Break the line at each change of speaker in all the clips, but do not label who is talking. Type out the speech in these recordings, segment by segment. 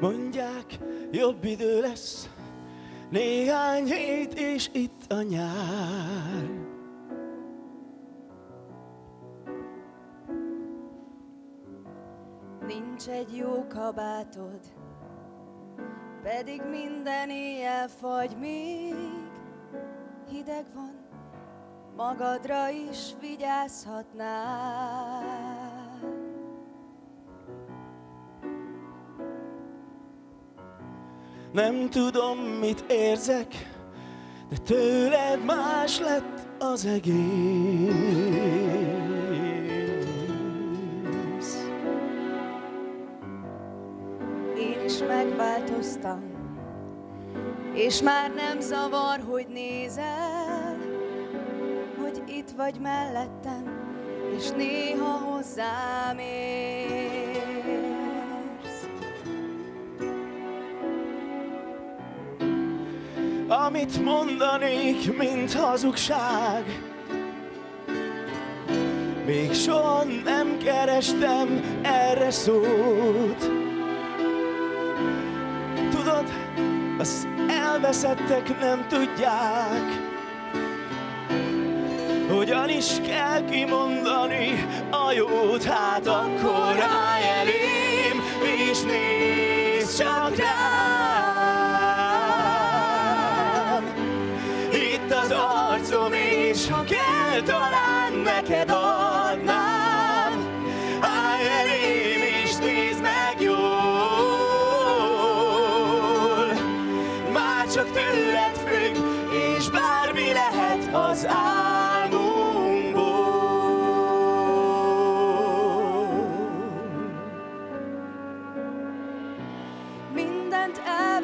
Mondják, jobb idő lesz, néhány hét és itt a nyár.
Nincs egy jó kabátod, pedig minden éjjel fagy még. Hideg van, magadra is vigyázhatnál.
Nem tudom, mit érzek, de tőled más lett az egész.
Én is megváltoztam, és már nem zavar, hogy nézel, itt vagy mellettem, és néha hozzám érsz.
Amit mondanék, mint hazugság Még soha nem kerestem erre szót Tudod, az elveszettek nem tudják hogyan is kell kimondani a jót, hát akkor állj elém, és nézz csak rám. Itt az arcom, és ha kell, talán neked adnám. Állj elém, és nézd meg jól. Már csak tőled függ, és bármi lehet az álmunkból.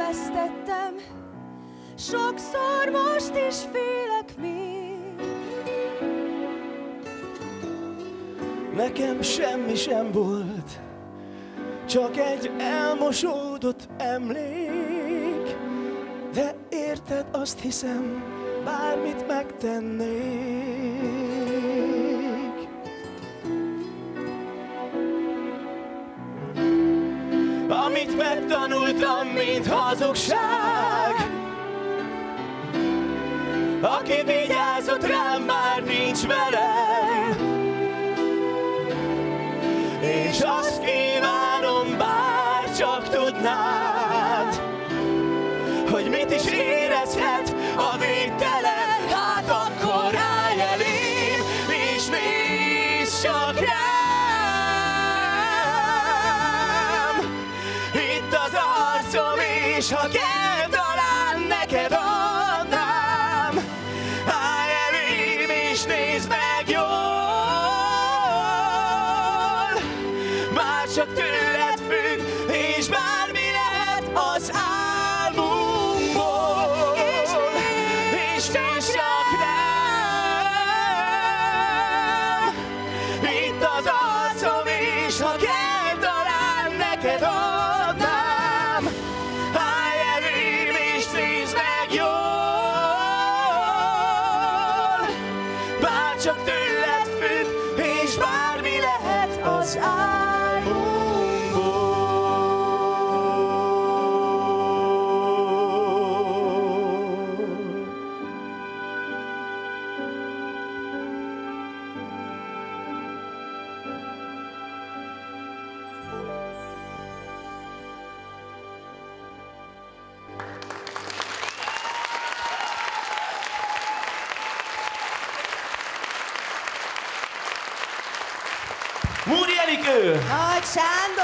Mindent elvesztettem, sokszor most is félek még.
Nekem semmi sem volt, csak egy elmosódott emlék. De érted, azt hiszem, bármit megtennék. Megtanultam, mint hazugság, aki vigyázott rám, már nincs velem. És azt kívánom, bár csak tudnád, hogy mit is érezhet a végtelen, és ha kell, talán neked adnám. Állj elém, és nézd meg jól, már csak tőled függ, és bármi lehet az álmunkból. És nézz csak rám, itt az arcom, és ha kell, talán neked adnám. Bár csak tőled 무리하니 까. 아,
찬 도.